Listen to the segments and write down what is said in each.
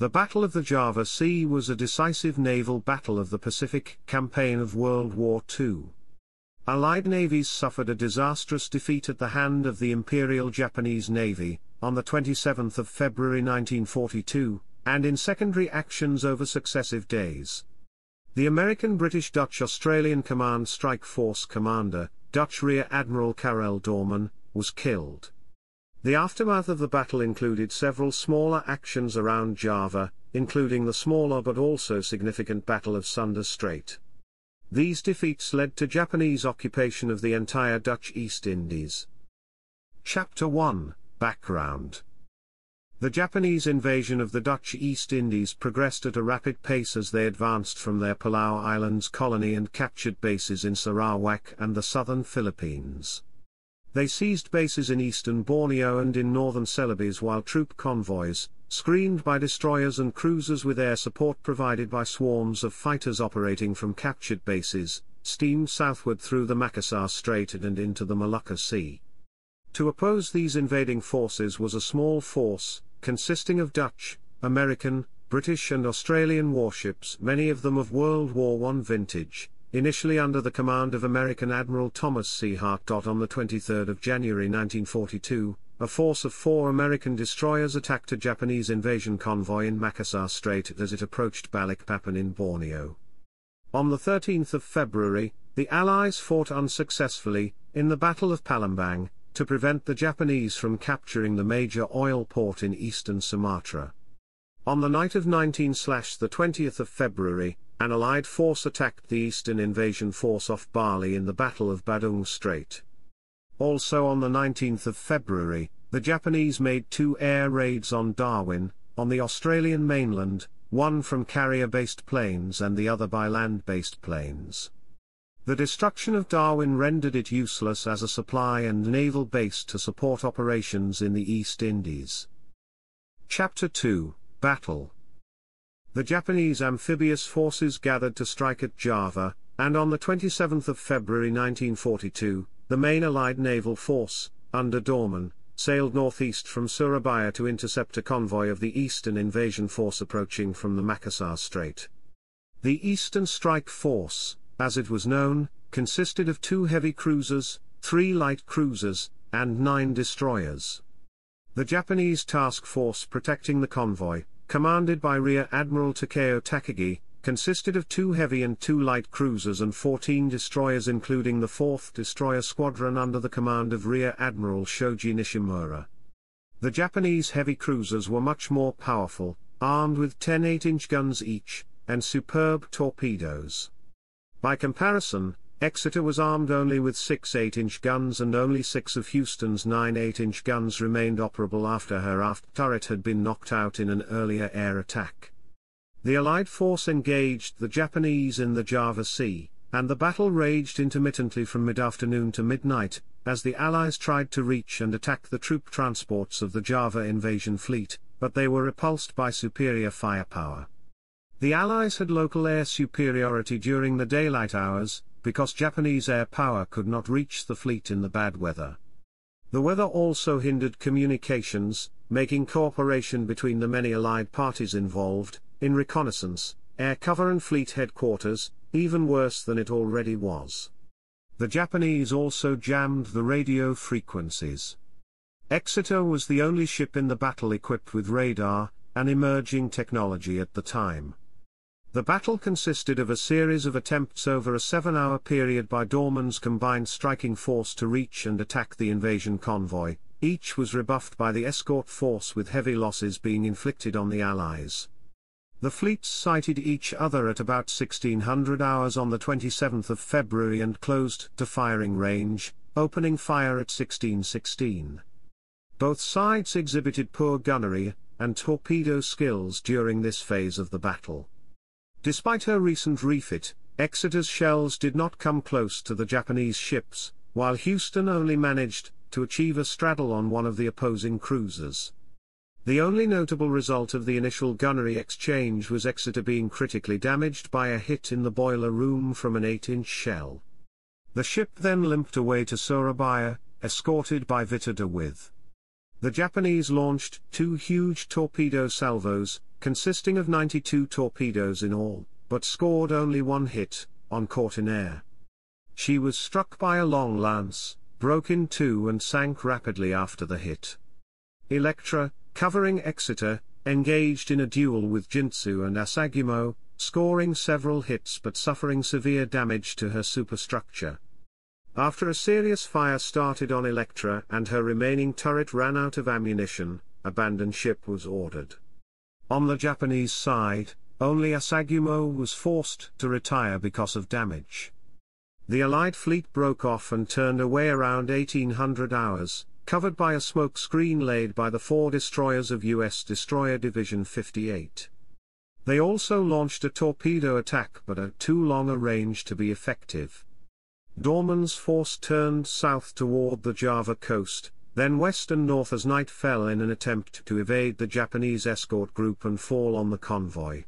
The Battle of the Java Sea was a decisive naval battle of the Pacific campaign of World War II. Allied navies suffered a disastrous defeat at the hand of the Imperial Japanese Navy, on the 27th of February 1942, and in secondary actions over successive days. The American British Dutch Australian Command Strike Force commander, Dutch Rear Admiral Karel Doorman, was killed. The aftermath of the battle included several smaller actions around Java, including the smaller but also significant Battle of Sunda Strait. These defeats led to Japanese occupation of the entire Dutch East Indies. Chapter 1 Background The Japanese invasion of the Dutch East Indies progressed at a rapid pace as they advanced from their Palau Islands colony and captured bases in Sarawak and the southern Philippines. They seized bases in eastern Borneo and in northern Celebes while troop convoys, screened by destroyers and cruisers with air support provided by swarms of fighters operating from captured bases, steamed southward through the Makassar Strait and into the Molucca Sea. To oppose these invading forces was a small force, consisting of Dutch, American, British and Australian warships many of them of World War I vintage, initially under the command of American Admiral Thomas C. Hart. On the 23rd of January 1942, a force of four American destroyers attacked a Japanese invasion convoy in Makassar Strait as it approached Balikpapan in Borneo. On the 13th of February, the Allies fought unsuccessfully, in the Battle of Palembang, to prevent the Japanese from capturing the major oil port in eastern Sumatra. On the night of 19-20th of February, an Allied force attacked the Eastern Invasion Force off Bali in the Battle of Badung Strait. Also on the 19th of February, the Japanese made two air raids on Darwin, on the Australian mainland, one from carrier-based planes and the other by land-based planes. The destruction of Darwin rendered it useless as a supply and naval base to support operations in the East Indies. Chapter 2 Battle the Japanese amphibious forces gathered to strike at Java, and on the 27th of February 1942, the main Allied naval force, under Doorman, sailed northeast from Surabaya to intercept a convoy of the Eastern Invasion Force approaching from the Makassar Strait. The Eastern Strike Force, as it was known, consisted of two heavy cruisers, three light cruisers, and nine destroyers. The Japanese task force protecting the convoy, commanded by Rear Admiral Takeo Takagi, consisted of two heavy and two light cruisers and 14 destroyers including the 4th Destroyer Squadron under the command of Rear Admiral Shoji Nishimura. The Japanese heavy cruisers were much more powerful, armed with 10 8-inch guns each, and superb torpedoes. By comparison, Exeter was armed only with six 8-inch guns and only six of Houston's nine 8-inch guns remained operable after her aft turret had been knocked out in an earlier air attack. The Allied force engaged the Japanese in the Java Sea, and the battle raged intermittently from mid-afternoon to midnight, as the Allies tried to reach and attack the troop transports of the Java invasion fleet, but they were repulsed by superior firepower. The Allies had local air superiority during the daylight hours, because Japanese air power could not reach the fleet in the bad weather. The weather also hindered communications, making cooperation between the many allied parties involved, in reconnaissance, air cover and fleet headquarters, even worse than it already was. The Japanese also jammed the radio frequencies. Exeter was the only ship in the battle equipped with radar, an emerging technology at the time. The battle consisted of a series of attempts over a seven-hour period by Doorman's combined striking force to reach and attack the invasion convoy, each was rebuffed by the escort force with heavy losses being inflicted on the Allies. The fleets sighted each other at about 1600 hours on the 27th of February and closed to firing range, opening fire at 1616. Both sides exhibited poor gunnery and torpedo skills during this phase of the battle. Despite her recent refit, Exeter's shells did not come close to the Japanese ships, while Houston only managed to achieve a straddle on one of the opposing cruisers. The only notable result of the initial gunnery exchange was Exeter being critically damaged by a hit in the boiler room from an 8-inch shell. The ship then limped away to Surabaya, escorted by de With. The Japanese launched two huge torpedo salvos, consisting of 92 torpedoes in all, but scored only one hit, on Kortenaer. She was struck by a long lance, broke in two and sank rapidly after the hit. Electra, covering Exeter, engaged in a duel with Jintsu and Asagumo, scoring several hits but suffering severe damage to her superstructure. After a serious fire started on Electra and her remaining turret ran out of ammunition, abandon ship was ordered. On the Japanese side, only Asagumo was forced to retire because of damage. The Allied fleet broke off and turned away around 1800 hours, covered by a smoke screen laid by the four destroyers of U.S. Destroyer Division 58. They also launched a torpedo attack but at too long a range to be effective. Doorman's force turned south toward the Java coast, then west and north as night fell in an attempt to evade the Japanese escort group and fall on the convoy.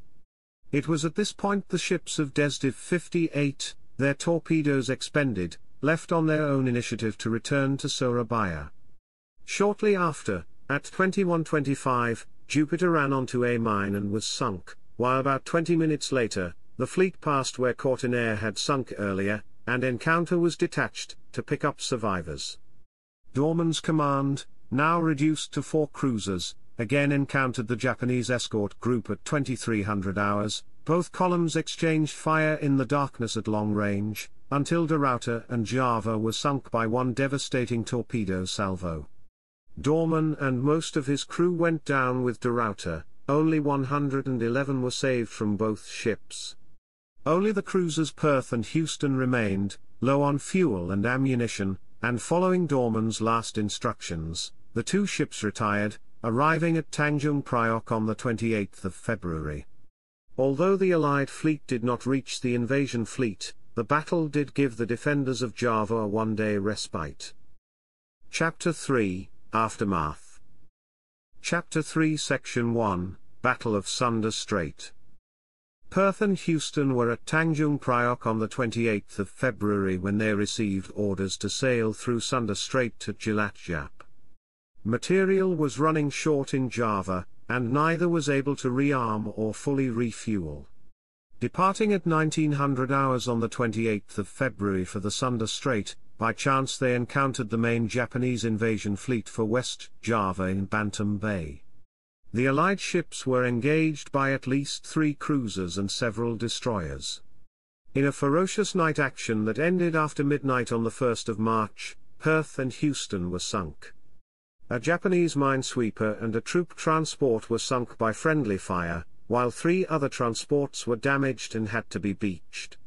It was at this point the ships of Desdiv 58, their torpedoes expended, left on their own initiative to return to Surabaya. Shortly after, at 2125, Jupiter ran onto a mine and was sunk, while about 20 minutes later, the fleet passed where Kortenaer had sunk earlier, and Encounter was detached, to pick up survivors. Doorman's command, now reduced to four cruisers, again encountered the Japanese escort group at 2300 hours, both columns exchanged fire in the darkness at long range, until De Ruyter and Java were sunk by one devastating torpedo salvo. Dorman and most of his crew went down with De Ruyter, only 111 were saved from both ships. Only the cruisers Perth and Houston remained, low on fuel and ammunition, and following Doorman's last instructions, the two ships retired, arriving at Tanjung Priok on the 28th of February. Although the Allied fleet did not reach the invasion fleet, the battle did give the defenders of Java a one-day respite. Chapter 3, Aftermath Chapter 3 Section 1, Battle of Sunda Strait Perth and Houston were at Tanjung Priok on the 28th of February when they received orders to sail through Sunda Strait to Cilacap. Material was running short in Java, and neither was able to rearm or fully refuel. Departing at 1900 hours on the 28th of February for the Sunda Strait, by chance they encountered the main Japanese invasion fleet for West Java in Bantam Bay. The Allied ships were engaged by at least three cruisers and several destroyers. In a ferocious night action that ended after midnight on the 1st of March, Perth and Houston were sunk. A Japanese minesweeper and a troop transport were sunk by friendly fire, while three other transports were damaged and had to be beached.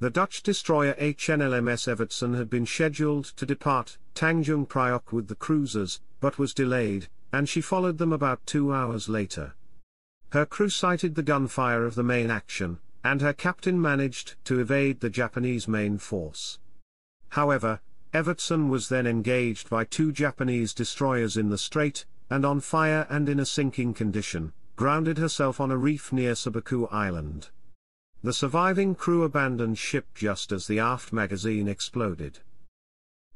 The Dutch destroyer HNLMS Evertsen had been scheduled to depart Tanjung Priok with the cruisers, but was delayed, and she followed them about two hours later. Her crew sighted the gunfire of the main action, and her captain managed to evade the Japanese main force. However, Evertsen was then engaged by two Japanese destroyers in the strait, and on fire and in a sinking condition, grounded herself on a reef near Sebuku Island. The surviving crew abandoned ship just as the aft magazine exploded.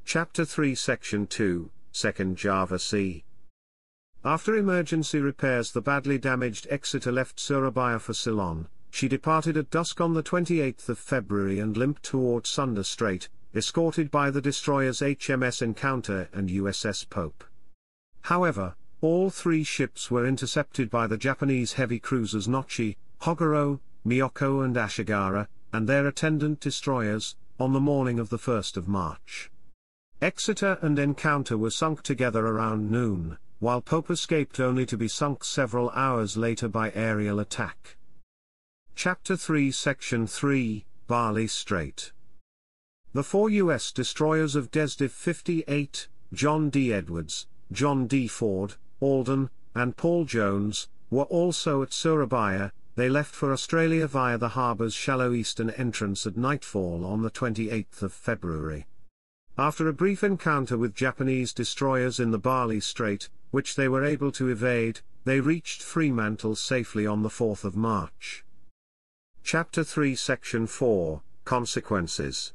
Chapter 3 Section 2, Second Java Sea after emergency repairs the badly damaged Exeter left Surabaya for Ceylon, she departed at dusk on the 28th of February and limped toward Sunda Strait, escorted by the destroyers HMS Encounter and USS Pope. However, all three ships were intercepted by the Japanese heavy cruisers Nachi, Haguro, Myoko and Ashigara, and their attendant destroyers, on the morning of the 1st of March. Exeter and Encounter were sunk together around noon, while Pope escaped only to be sunk several hours later by aerial attack. Chapter 3 Section 3 Bali Strait The four U.S. destroyers of Desdiv 58, John D. Edwards, John D. Ford, Alden, and Paul Jones, were also at Surabaya, they left for Australia via the harbour's shallow eastern entrance at nightfall on the 28th of February. After a brief encounter with Japanese destroyers in the Bali Strait, which they were able to evade, they reached Fremantle safely on the 4th of March. Chapter 3 Section 4 Consequences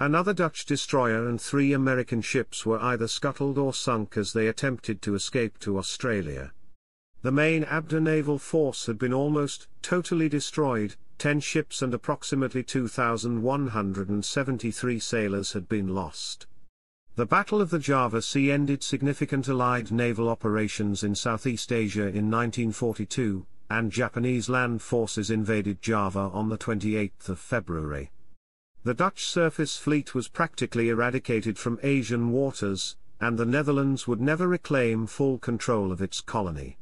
Another Dutch destroyer and three American ships were either scuttled or sunk as they attempted to escape to Australia. The main Abda naval force had been almost totally destroyed, 10 ships and approximately 2,173 sailors had been lost. The Battle of the Java Sea ended significant Allied naval operations in Southeast Asia in 1942, and Japanese land forces invaded Java on the 28th of February. The Dutch surface fleet was practically eradicated from Asian waters, and the Netherlands would never reclaim full control of its colony.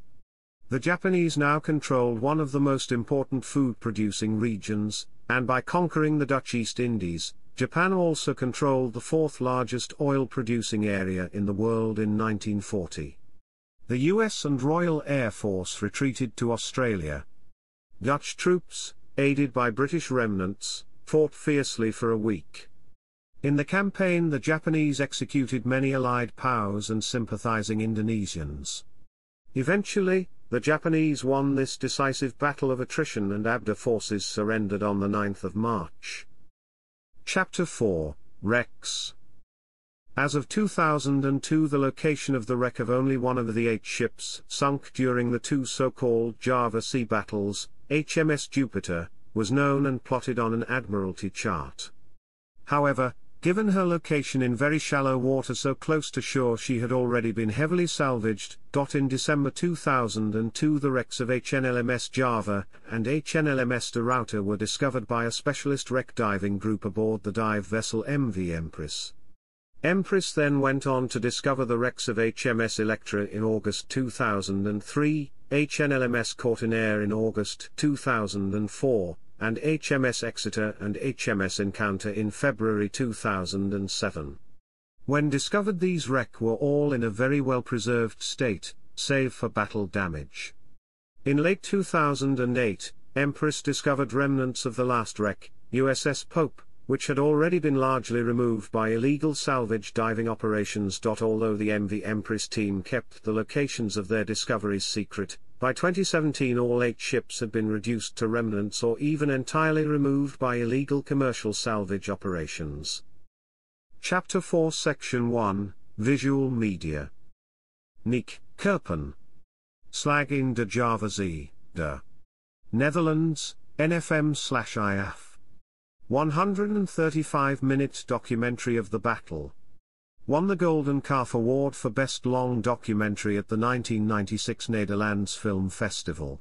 The Japanese now controlled one of the most important food-producing regions, and by conquering the Dutch East Indies, Japan also controlled the fourth largest oil-producing area in the world in 1940. The US and Royal Air Force retreated to Australia. Dutch troops, aided by British remnants, fought fiercely for a week. In the campaign the Japanese executed many Allied POWs and sympathizing Indonesians. Eventually, the Japanese won this decisive battle of attrition and Abda forces surrendered on the 9th of March. Chapter 4 Wrecks As of 2002 the location of the wreck of only one of the eight ships sunk during the two so-called Java Sea battles, HMS Jupiter, was known and plotted on an Admiralty chart. However, Given her location in very shallow water so close to shore she had already been heavily salvaged. In December 2002 the wrecks of HNLMS Java and HNLMS Ruyter were discovered by a specialist wreck diving group aboard the dive vessel MV Empress. Empress then went on to discover the wrecks of HMS Electra in August 2003, HNLMS Kortenaer in August 2004, and HMS Exeter and HMS Encounter in February 2007. When discovered these wreck were all in a very well preserved state, save for battle damage. In late 2008, Empress discovered remnants of the last wreck, USS Pope, which had already been largely removed by illegal salvage diving operations. Although the MV Empress team kept the locations of their discoveries secret, by 2017 all eight ships had been reduced to remnants or even entirely removed by illegal commercial salvage operations. Chapter 4 Section 1 Visual Media. Nick Kerpen Slag de Java Z, de. Netherlands, NFM slash IF 135 minute documentary of the battle won the Golden Calf Award for Best Long Documentary at the 1996 Nederlands Film Festival.